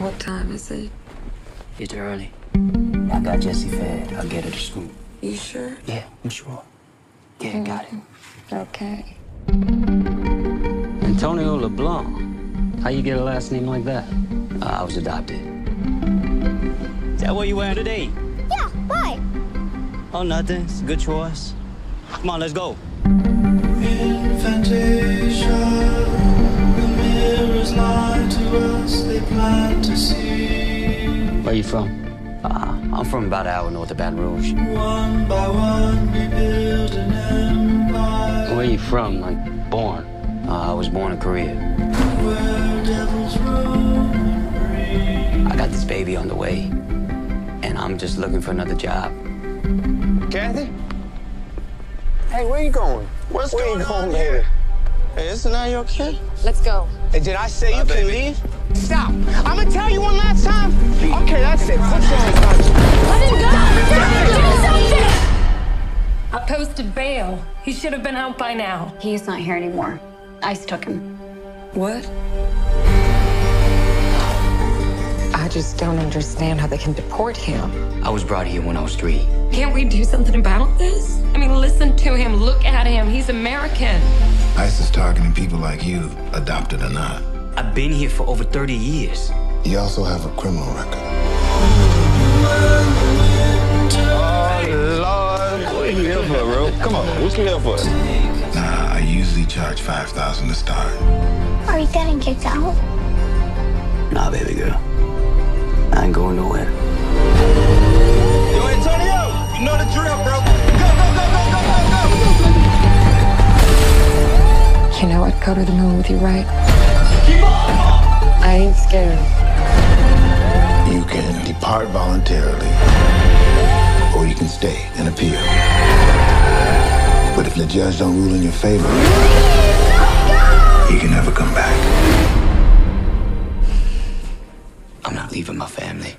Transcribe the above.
is it? It's early. I got Jessie fed. I'll get her to school. You sure? Yeah, I'm sure. Yeah, got it. Okay. Antonio LeBlanc. How you get a last name like that? Uh, I was adopted. Is that what you wearing today? Yeah, why? Oh, nothing. It's a good choice. Come on, let's go. Where are you from? Uh, I'm from about an hour north of Baton Rouge. One by one, we build an empire. Where you from? Like, born? Uh, I was born in Korea. Where devils roam and breed. I got this baby on the way, and I'm just looking for another job. Kathy? Hey, where you going? What's where going you going, on baby? here? Hey, isn't that your kid? Let's go. Hey, did I say you Uh, can leave? Stop. I'm gonna tell you one last time. Okay, that's it. Put your hands on Let him go! Do something! I posted bail. He should have been out by now. He's not here anymore. ICE took him. What? I just don't understand how they can deport him. I was brought here when I was three. Can't we do something about this? I mean, listen to him. Look at him. He's American. ICE is targeting people like you, adopted or not. I've been here for over 30 years. You also have a criminal record. Lord. What are you here for, bro? Come on, what you here for? Nah, I usually charge 5000 to start. Are you getting kicked out? Nah, baby girl. I ain't going nowhere. I'd go to the moon with you, right? I ain't scared. You can depart voluntarily, or you can stay and appeal. But if the judge don't rule in your favor, you can never come back. I'm not leaving my family.